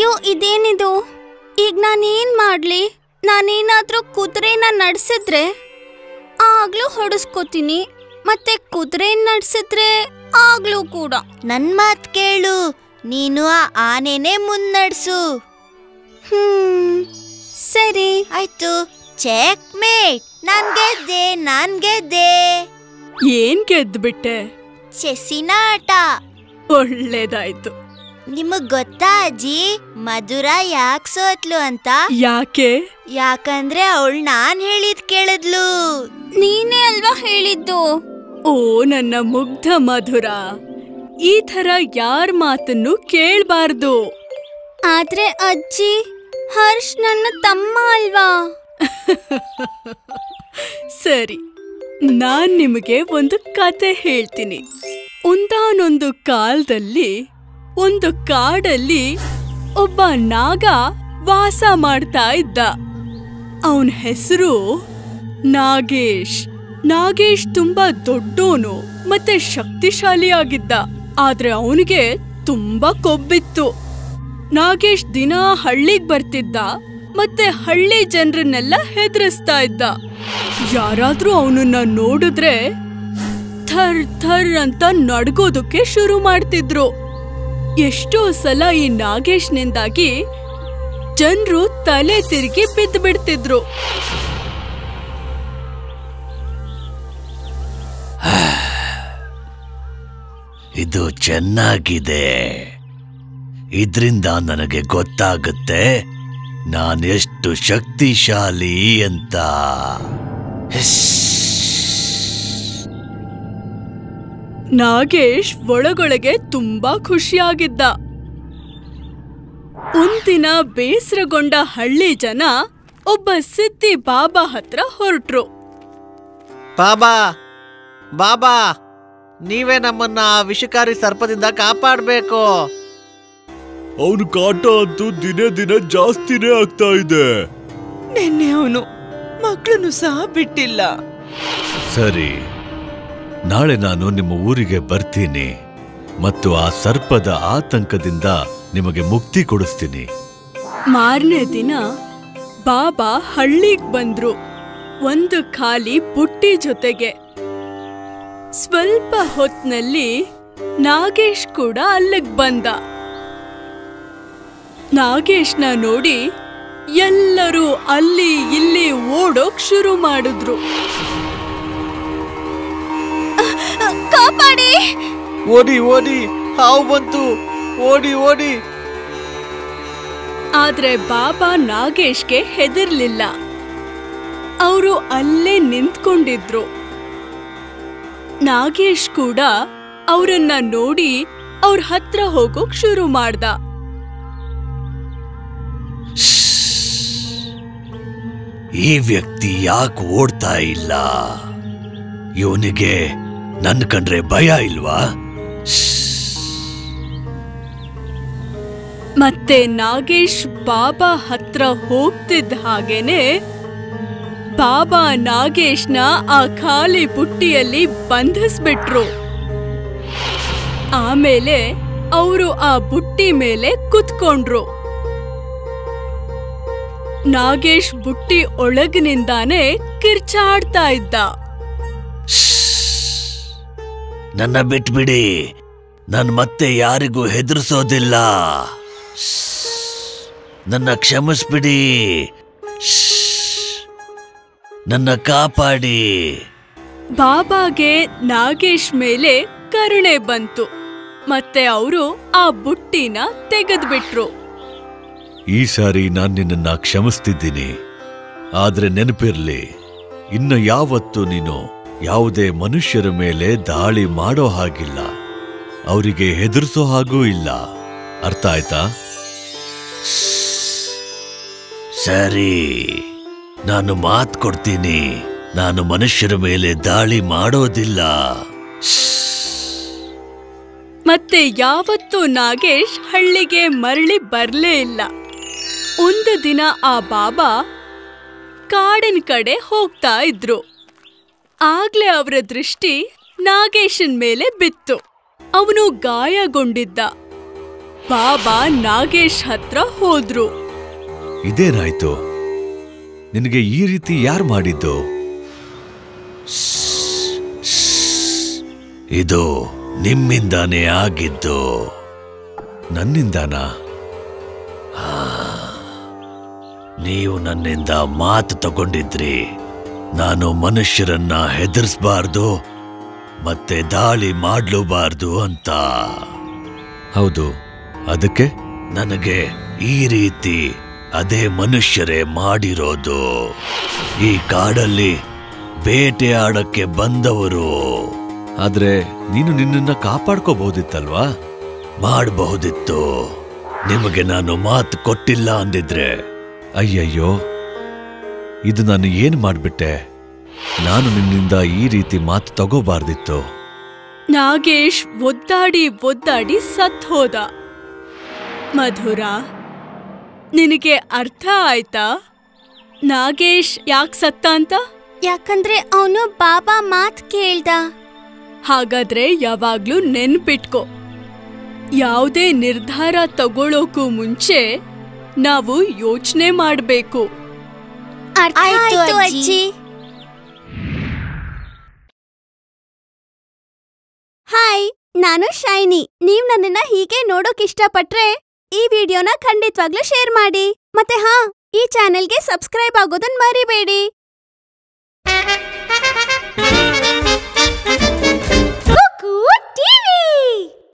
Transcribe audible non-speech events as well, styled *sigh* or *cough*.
ಅಯ್ಯೋ ಇದೇನಿದು? ಈಗ ನಾನೇನ್ ಮಾಡ್ಲಿ? ನಾನೇನಾದ್ರೂ ಕುದುರೆನ ನಡ್ಸಿದ್ರೆ ಆಗ್ಲೂ ಹೊಡಿಸ್ಕೋತೀನಿ. ಮತ್ತೆ ಕುದುರೆ ನಡ್ಸಿದ್ರೆ ಆಗ್ಲೂ ಕೂಡ. ನನ್ ಮಾತ್ ಕೇಳು. ನೀನು ಆ ಆನೆನೇ ಮುನ್ನಡ್ಸು. ಹ್ಮ್ ಸರಿ. ಆಯ್ತು. Check mate. ನಾನ್ ಗೆದ್ದೆ ನಾನ್ ಗೆದ್ದೆ. ಏನ್ ಗೆದ್ಬಿಟ್ಟೆ? ಚೆಸ್ಸಿನ ಆಟ. ಒಳ್ಳೇದಾಯ್ತು. ನಿಮಗ್ ಗೊತ್ತಾ ಅಜ್ಜಿ? ಮಧುರ ಯಾಕ್ ಸೋತ್ಲು ಅಂತ? ಯಾಕೆ? ಯಾಕಂದ್ರೆ ಅವಳು ನಾನ್ ಹೇಳಿದ್ ಕೇಳಿದ್ಲು. ನೀನೇ ಅಲ್ವಾ ಹೇಳಿದ್ದು? ಓ ನನ್ನ ಮುಗ್ಧ ಮಧುರ. ಈ ತರ ಯಾರ್ ಮಾತನ್ನು ಕೇಳಬಾರ್ದು. ಆದ್ರೆ ಅಜ್ಜಿ ಹರ್ಷ್ ನನ್ನ ತಮ್ಮ ಅಲ್ವಾ? *laughs* ಸರಿ ನಾನ್ ನಿಮಗೆ ಒಂದು ಕತೆ ಹೇಳ್ತೀನಿ. ಒಂದಾನೊಂದು ಕಾಲದಲ್ಲಿ ಒಂದು ಕಾಡಲ್ಲಿ ಒಬ್ಬ ನಾಗ ವಾಸ ಮಾಡ್ತಾ ಇದ್ದ. ಅವನ ಹೆಸರು ನಾಗೇಶ್. ನಾಗೇಶ್ ತುಂಬಾ ದೊಡ್ಡೋನು ಮತ್ತೆ ಶಕ್ತಿಶಾಲಿಯಾಗಿದ್ದ. ಆದ್ರೆ ಅವನಿಗೆ ತುಂಬಾ ಕೊಬ್ಬಿತ್ತು. ನಾಗೇಶ್ ದಿನ ಹಳ್ಳಿಗ್ ಬರ್ತಿದ್ದ ಮತ್ತೆ ಹಳ್ಳಿ ಜನರನ್ನೆಲ್ಲ ಹೆದರಿಸ್ತಾ ಇದ್ದ. ಯಾರಾದ್ರೂ ಅವನನ್ನ ನೋಡಿದ್ರೆ ಥರ್ ಥರ್ ಅಂತ ನಡ್ಗೋದಕ್ಕೆ ಶುರು ಮಾಡ್ತಿದ್ರು. ಎಷ್ಟೋ ಸಲ ಈ ನಾಗೇಶ್ನಿಂದಾಗಿ ಜನರು ತಲೆ ತಿರುಗಿ ಬಿದ್ದು ಬಿಡ್ತಿದ್ರು. *sighs* ಇದು ಚೆನ್ನಾಗಿದೆ. ಇದರಿಂದ ನನಗೆ ಗೊತ್ತಾಗುತ್ತೆ ನಾನೆಷ್ಟು ಶಕ್ತಿಶಾಲಿ ಅಂತ. ನಾಗೇಶ್ ಒಳಗೊಳಗೆ ತುಂಬಾ ಖುಷಿಯಾಗಿದ್ದ. ಒಂದಿನ ಬೇಸರಗೊಂಡ ಹಳ್ಳಿ ಜನ ಒಬ್ಬ ಸಿದ್ದಿ ಬಾಬಾ ಹತ್ರ ಹೊರಟ್ರು. ಬಾಬಾ ಬಾಬಾ ನೀವೇ ನಮ್ಮನ್ನ ಆ ವಿಷಕಾರಿ ಸರ್ಪದಿಂದ ಕಾಪಾಡಬೇಕು. ಅವನು ಕಾಟ ಅಂತೂ ದಿನೇ ದಿನೇ ಜಾಸ್ತಿನೇ ಆಗ್ತಾ ಇದೆ. ನಿನ್ನೆ ಅವನು ಮಕ್ಕಳನ್ನು ಸಹ ಬಿಟ್ಟಿಲ್ಲ. ಸರಿ. ನಾಳೆ ನಾನು ನಿಮ್ಮ ಊರಿಗೆ ಬರ್ತೀನಿ ಮತ್ತು ಆ ಸರ್ಪದ ಆತಂಕದಿಂದ ನಿಮಗೆ ಮುಕ್ತಿ ಕೊಡಿಸ್ತೀನಿ. ಮಾರನೇ ದಿನ ಬಾಬಾ ಹಳ್ಳಿಗ್ ಬಂದ್ರು. ಒಂದು ಖಾಲಿ ಪುಟ್ಟಿ ಜೊತೆಗೆ. ಸ್ವಲ್ಪ ಹೊತ್ನಲ್ಲಿ ನಾಗೇಶ್ ಕೂಡ ಅಲ್ಲಿಗ್ ಬಂದ. ನಾಗೇಶ್ನ ನೋಡಿ ಎಲ್ಲರೂ ಅಲ್ಲಿ ಇಲ್ಲಿ ಓಡೋಕ್ ಶುರು ಮಾಡಿದ್ರು. ಕಾಪಾಡಿ. ಓಡಿ ಓಡಿ ಹಾವು ಬಂತು. ಓಡಿ ಓಡಿ. ಆದ್ರೆ ಬಾಬಾ ನಾಗೇಶ್ಗೆ ಹೆದರ್ಲಿಲ್ಲ. ಅವರು ಅಲ್ಲೇ ನಿಂತ್ಕೊಂಡಿದ್ರು. ನಾಗೇಶ್ ಕೂಡ ಅವರನ್ನ ನೋಡಿ ಅವ್ರ ಹತ್ರ ಹೋಗೋಕ್ ಶುರು ಮಾಡ್ದ. ಈ ವ್ಯಕ್ತಿ ಯಾಕೆ ಓಡ್ತಾ ಇಲ್ಲ? ಇವನಿಗೆ ನನ್ ಕಂಡ್ರೆ ಭಯ ಇಲ್ವಾ? ಮತ್ತೆ ನಾಗೇಶ್ ಬಾಬಾ ಹತ್ರ ಹೋಗ್ತಿದ್ದ ಹಾಗೇನೆ ಬಾಬಾ ನಾಗೇಶ್ನ ಆ ಖಾಲಿ ಬುಟ್ಟಿಯಲ್ಲಿ ಬಂಧಿಸ್ಬಿಟ್ರು. ಆಮೇಲೆ ಅವರು ಆ ಬುಟ್ಟಿ ಮೇಲೆ ಕುತ್ಕೊಂಡ್ರು. ನಾಗೇಶ್ ಬುಟ್ಟಿ ಒಳಗಿನಿಂದಾನೇ ಕಿರ್ಚಾಡ್ತಾ ಇದ್ದ. ನನ್ನ ಬಿಟ್ಬಿಡಿ. ನಾನು ಮತ್ತೆ ಯಾರಿಗೂ ಹೆದರ್ಸೋದಿಲ್ಲ. ನನ್ನ ಕ್ಷಮಿಸ್ಬಿಡಿ. ನನ್ನ ಕಾಪಾಡಿ. ಬಾಬಾಗೆ ನಾಗೇಶ್ ಮೇಲೆ ಕರುಣೆ ಬಂತು. ಮತ್ತೆ ಅವರು ಆ ಬುಟ್ಟಿನ ತೆಗೆದ್ಬಿಟ್ರು. ಈ ಸಾರಿ ನಾನು ನಿನ್ನನ್ನ ಕ್ಷಮಿಸ್ತಿದ್ದೀನಿ. ಆದ್ರೆ ನೆನಪಿರ್ಲಿ ಇನ್ನು ಯಾವತ್ತು ನೀನು ಯಾವುದೇ ಮನುಷ್ಯರ ಮೇಲೆ ದಾಳಿ ಮಾಡೋ ಹಾಗಿಲ್ಲ. ಅವರಿಗೆ ಹೆದರಿಸೋ ಹಾಗೂ ಇಲ್ಲ. ಅರ್ಥ ಆಯ್ತಾ? ಸರಿ. ನಾನು ಮಾತು ಕೊಡ್ತೀನಿ. ನಾನು ಮನುಷ್ಯರ ಮೇಲೆ ದಾಳಿ ಮಾಡೋದಿಲ್ಲ. ಮತ್ತೆ ಯಾವತ್ತೂ ನಾಗೇಶ್ ಹಳ್ಳಿಗೆ ಮರಳಿ ಬರಲೇ ಇಲ್ಲ. ಒಂದು ದಿನ ಆ ಬಾಬಾ ಕಾಡಿನ ಕಡೆ ಹೋಗ್ತಾ ಇದ್ರು. ಆಗ್ಲೇ ಅವರ ದೃಷ್ಟಿ ನಾಗೇಶನ್ ಮೇಲೆ ಬಿತ್ತು. ಅವನು ಗಾಯಗೊಂಡಿದ್ದ. ಬಾಬಾ ನಾಗೇಶ್ ಹತ್ರ ಹೋದ್ರು. ಇದೇನಾಯ್ತು? ನಿನಗೆ ಈ ರೀತಿ ಯಾರು ಮಾಡಿದ್ದು? ಇದು ನಿಮ್ಮಿಂದಾನೇ ಆಗಿದ್ದು. ನನ್ನಿಂದಾನಾ? ನೀವು ನನ್ನಿಂದ ಮಾತು ತಗೊಂಡಿದ್ರಿ. ನಾನು ಮನುಷ್ಯರನ್ನ ಹೆದರ್ಸ್ಬಾರ್ದು ಮತ್ತೆ ದಾಳಿ ಮಾಡ್ಲೂಬಾರ್ದು ಅಂತ. ಹೌದು. ಅದಕ್ಕೆ? ನನಗೆ ಈ ರೀತಿ ಅದೇ ಮನುಷ್ಯರೇ ಮಾಡಿರೋದು. ಈ ಕಾಡಲ್ಲಿ ಬೇಟೆಯಾಡಕ್ಕೆ ಬಂದವರು. ಆದ್ರೆ ನೀನು ನಿನ್ನನ್ನ ಕಾಪಾಡ್ಕೋಬಹುದಿತ್ತಲ್ವಾ? ಮಾಡಬಹುದಿತ್ತು. ನಿಮಗೆ ನಾನು ಮಾತು ಕೊಟ್ಟಿಲ್ಲ ಅಂದಿದ್ರೆ. ಅಯ್ಯಯ್ಯೋ. ಇದು ನಾನು ಏನು ಮಾಡ್ಬಿಟ್ಟೆ? ನಾನು ನಿನ್ನಿಂದ ಈ ರೀತಿ ಮಾತು ತಗೋಬಾರ್ದಿತ್ತು. ನಾಗೇಶ್ ಒದ್ದಾಡಿ ಒದ್ದಾಡಿ ಸತ್ ಹೋದ. ಮಧುರ ನಿನಗೆ ಅರ್ಥ ಆಯ್ತಾ? ನಾಗೇಶ್ ಯಾಕೆ ಸತ್ತ ಅಂತ? ಯಾಕಂದ್ರೆ ಅವನು ಬಾಬಾ ಮಾತ್ ಕೇಳ್ದ. ಹಾಗಾದ್ರೆ ಯಾವಾಗ್ಲೂ ನೆನ್ಪಿಟ್ಕೋ. ಯಾವುದೇ ನಿರ್ಧಾರ ತಗೊಳ್ಳೋಕು ಮುಂಚೆ ನಾವು ಯೋಚನೆ ಮಾಡ್ಬೇಕು. ಆಯ್ತು, ಅಜ್ಜಿ. ಹಾಯ್ ನಾನು ಶೈನಿ. ನೀವ್ ನನ್ನನ್ನ ಹೀಗೆ ನೋಡೋಕ್ ಇಷ್ಟಪಟ್ರೆ ಈ ವಿಡಿಯೋನ ಖಂಡಿತವಾಗ್ಲೂ ಶೇರ್ ಮಾಡಿ. ಮತ್ತೆ ಹಾ ಈ ಚಾನೆಲ್ಗೆ ಸಬ್ಸ್ಕ್ರೈಬ್ ಆಗೋದನ್ ಮರಿಬೇಡಿ.